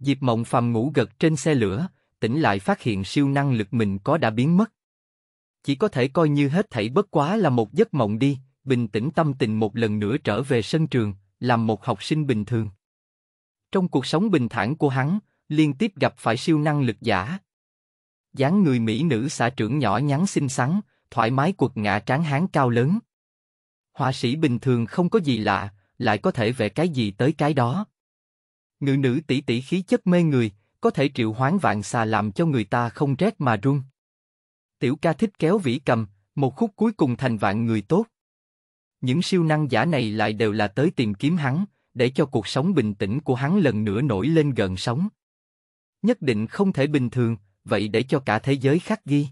Diệp Mộng Phàm ngủ gật trên xe lửa, tỉnh lại phát hiện siêu năng lực mình có đã biến mất. Chỉ có thể coi như hết thảy bất quá là một giấc mộng đi, bình tĩnh tâm tình một lần nữa trở về sân trường, làm một học sinh bình thường. Trong cuộc sống bình thản của hắn, liên tiếp gặp phải siêu năng lực giả. dáng người mỹ nữ xã trưởng nhỏ nhắn xinh xắn, thoải mái quật ngã tráng hán cao lớn. Họa sĩ bình thường không có gì lạ, lại có thể vẽ cái gì tới cái đó. Ngự nữ tỷ tỷ khí chất mê người, có thể triệu hoán vạn xà làm cho người ta không rét mà run. Tiểu ca thích kéo vĩ cầm, một khúc cuối cùng thành vạn người tốt. Những siêu năng giả này lại đều là tới tìm kiếm hắn, để cho cuộc sống bình tĩnh của hắn lần nữa nổi lên gần sóng. Nhất định không thể bình thường, vậy để cho cả thế giới khắc ghi.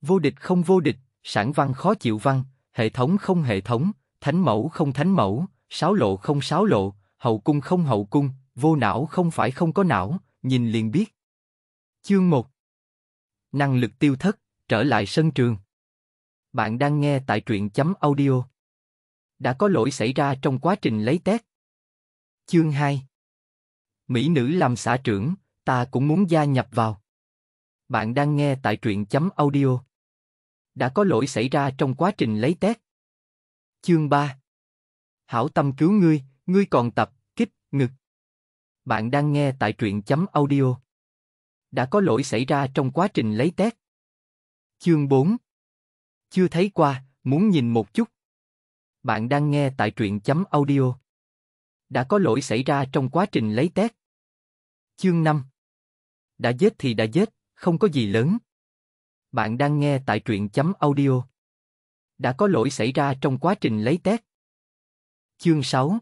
Vô địch không vô địch, sản văn khó chịu văn, hệ thống không hệ thống, thánh mẫu không thánh mẫu, sáo lộ không sáo lộ, hậu cung không hậu cung, vô não không phải không có não, nhìn liền biết. Chương 1 Năng lực tiêu thất, trở lại sân trường. Bạn đang nghe tại truyện chấm audio. Đã có lỗi xảy ra trong quá trình lấy test. Chương 2 Mỹ nữ làm xã trưởng, ta cũng muốn gia nhập vào. Bạn đang nghe tại truyện chấm audio. Đã có lỗi xảy ra trong quá trình lấy test. Chương 3 Hảo tâm cứu ngươi, ngươi còn tập, kích, ngực. Bạn đang nghe tại truyện chấm audio. Đã có lỗi xảy ra trong quá trình lấy test. Chương 4 Chưa thấy qua, muốn nhìn một chút. Bạn đang nghe tại truyện chấm audio. Đã có lỗi xảy ra trong quá trình lấy test. Chương 5 Đã giết thì đã giết, không có gì lớn. Bạn đang nghe tại truyện chấm audio. Đã có lỗi xảy ra trong quá trình lấy test. Chương 6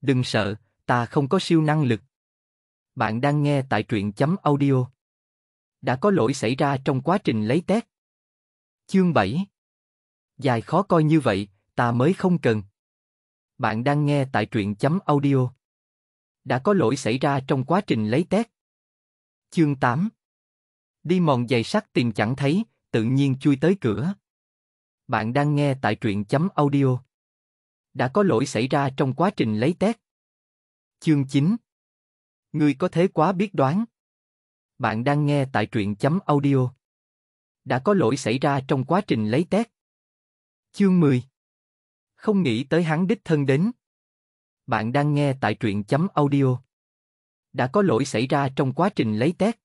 Đừng sợ, ta không có siêu năng lực. Bạn đang nghe tại truyện chấm audio. Đã có lỗi xảy ra trong quá trình lấy test. Chương 7 Dài khó coi như vậy, ta mới không cần. Bạn đang nghe tại truyện chấm audio. Đã có lỗi xảy ra trong quá trình lấy test. Chương 8 Đi mòn giày sắt tìm chẳng thấy, tự nhiên chui tới cửa. Bạn đang nghe tại truyện chấm audio. Đã có lỗi xảy ra trong quá trình lấy test. Chương 9 người có thế quá biết đoán. Bạn đang nghe tại truyện chấm audio. Đã có lỗi xảy ra trong quá trình lấy test. Chương 10 Không nghĩ tới hắn đích thân đến. Bạn đang nghe tại truyện chấm audio. Đã có lỗi xảy ra trong quá trình lấy test.